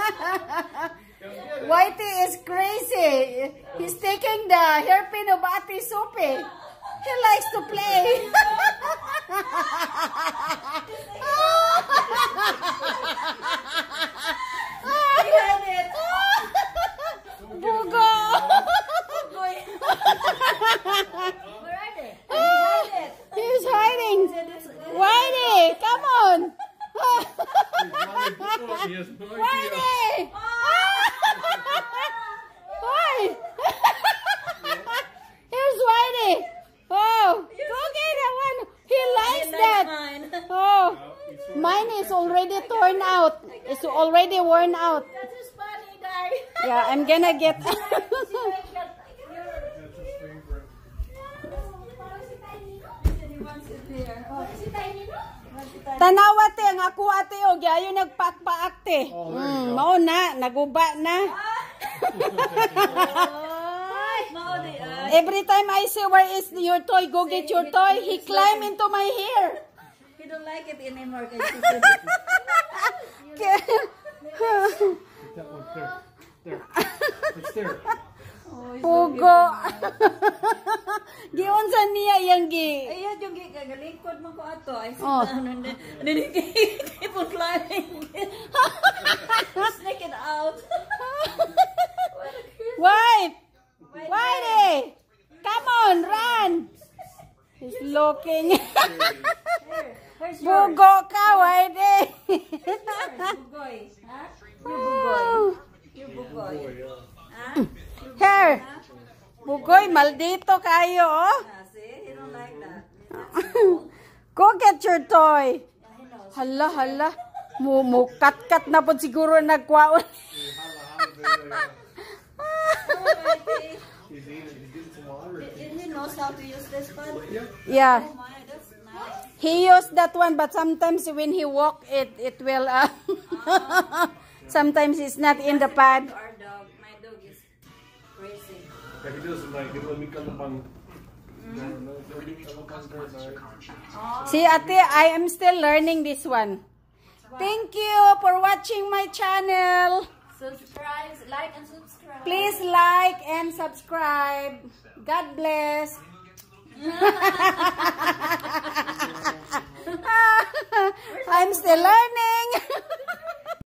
Whitey is crazy. He's taking the hairpin of Ate Sophie. He likes to play. He has no idea. Whitey! Why? Here's Whitey. Oh, look at that one. He oh, likes that. mine. Oh, mine is already torn out. It's already worn out. That is funny, guy. Yeah, I'm gonna get. Tanawa te ang ako ate o gayo nagpakpaak te. Mm, mao na, naguba na. Every time I say where is your toy, go get your toy, he climb into my hair. He don't like it anymore kasi he said, Get that one there. There. It's there. Pugo. Giunsa niya yang gi. Ayan yung gagalingkod mo ko ato. Said, Oh. ano, na- keep on climbing. Snake it out. White! Whitey! Come on, run! He's looking. Pugo ka, Whitey. Bugoy. Ha? Yung bugoy. Yung bugoy. Ha? Here. Pugoy, maldito kayo, oh. Go get your toy. Hala, hala. Mu mukat-kat na po siguro nagkwaon. Water. He knows how to use this one. yeah. Oh my, that's nice. He used that one, but sometimes when he walk, it it will. Uh, sometimes it's not in the pad. See, ate, I am still learning this one. Thank you for watching my channel. Subscribe, like and subscribe. Please like and subscribe. God bless. I'm still learning.